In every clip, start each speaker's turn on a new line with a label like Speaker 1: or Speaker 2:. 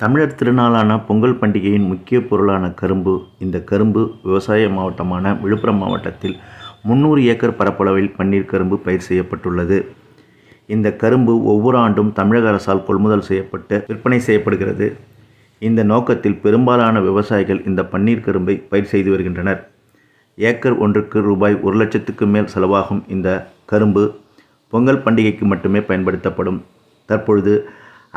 Speaker 1: தமிழர் திருநாளான பொங்கல் பண்டிகையின் முக்கிய பொருளான கரும்பு. இந்த கரும்பு விவசாய மாவட்டமான விழுப்புரம் மாவட்டத்தில் முந்நூறு ஏக்கர் பரப்பளவில் பன்னீர் கரும்பு பயிர் செய்யப்பட்டுள்ளது. இந்த கரும்பு ஒவ்வொரு ஆண்டும் தமிழக அரசால் கொள்முதல் செய்யப்பட்டு விற்பனை செய்யப்படுகிறது. இந்த நோக்கத்தில் பெரும்பாலான விவசாயிகள் இந்த பன்னீர் கரும்பை பயிர் செய்து வருகின்றனர். ஏக்கர் ஒன்றுக்கு ரூபாய் ஒரு லட்சத்துக்கு மேல் செலவாகும் இந்த கரும்பு பொங்கல் பண்டிகைக்கு மட்டுமே பயன்படுத்தப்படும். தற்பொழுது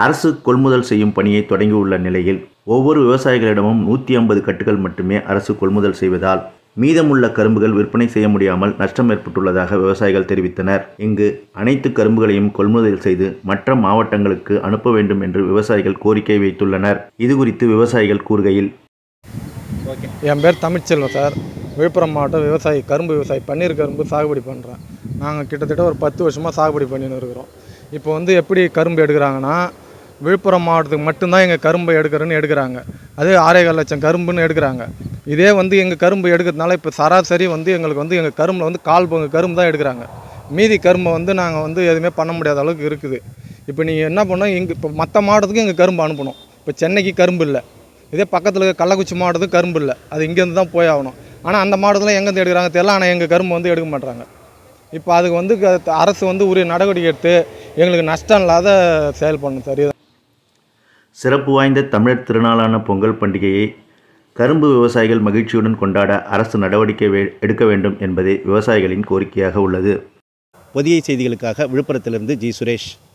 Speaker 1: அரசு கொள்முதல் செய்யும் பணியை தொடங்கியுள்ள நிலையில் ஒவ்வொரு விவசாயிகளிடமும் நூற்றி ஐம்பது கட்டுகள் மட்டுமே அரசு கொள்முதல் செய்வதால் மீதமுள்ள கரும்புகள் விற்பனை செய்ய முடியாமல் நஷ்டம் ஏற்பட்டுள்ளதாக விவசாயிகள் தெரிவித்தனர். இங்கு அனைத்து கரும்புகளையும் கொள்முதல் செய்து மற்ற மாவட்டங்களுக்கு அனுப்ப வேண்டும் என்று விவசாயிகள் கோரிக்கை வைத்துள்ளனர். இது குறித்து விவசாயிகள் கூறுகையில்
Speaker 2: என் பேர் தமிழ்ச்செல்வன் சார். விழுப்புரம் மாவட்டம் விவசாயி கரும்பு விவசாயி பன்னீர் கரும்பு சாகுபடி பண்ணுறேன் நாங்கள் கிட்டத்தட்ட ஒரு பத்து வருஷமாக சாகுபடி பண்ணின்னு இருக்கிறோம். இப்போ வந்து எப்படி கரும்பு எடுக்கிறாங்கன்னா விழுப்புரம் மாவட்டத்துக்கு மட்டும்தான் எங்கள் கரும்பை எடுக்கிறேன்னு எடுக்கிறாங்க. அதே ஆறேகால் லட்சம் கரும்புன்னு எடுக்கிறாங்க. இதே வந்து எங்கள் கரும்பு எடுக்கிறதுனால இப்போ சராசரி வந்து எங்களுக்கு வந்து எங்கள் கரும்பில் வந்து கால் பங்கு கரும்பு தான் எடுக்கிறாங்க. மீதி கரும்பை வந்து நாங்கள் வந்து எதுவுமே பண்ண முடியாத அளவுக்கு இருக்குது. இப்போ நீங்கள் என்ன பண்ணோம் இங்கே இப்போ மற்ற மாவட்டத்துக்கு எங்கள் கரும்பு அனுப்பணும். இப்போ சென்னைக்கு கரும்பு இல்லை. இதே பக்கத்தில் இருக்க கள்ளக்குறிச்சி மாவட்டத்துக்கு கரும்பு இல்லை. அது இங்கேருந்து தான் போய் ஆகணும். ஆனால் அந்த மாவட்டத்தில் எங்கேருந்து எடுக்கிறாங்க தெரியல. ஆனால் எங்கள் கரும்பு வந்து எடுக்க மாட்டுறாங்க இப்போ அதுக்கு வந்து க- அரசு வந்து உரிய நடவடிக்கை எடுத்து எங்களுக்கு நஷ்டம் இல்லாத செயல்படணும் சார். இது
Speaker 1: சிறப்பு வாய்ந்த தமிழர் திருநாளான பொங்கல் பண்டிகையை கரும்பு விவசாயிகள் மகிழ்ச்சியுடன் கொண்டாட அரசு நடவடிக்கை வே- எடுக்க வேண்டும் என்பதே விவசாயிகளின் கோரிக்கையாக உள்ளது.
Speaker 3: புதிய செய்திகளுக்காக விழுப்புரத்திலிருந்து ஜி. சுரேஷ்.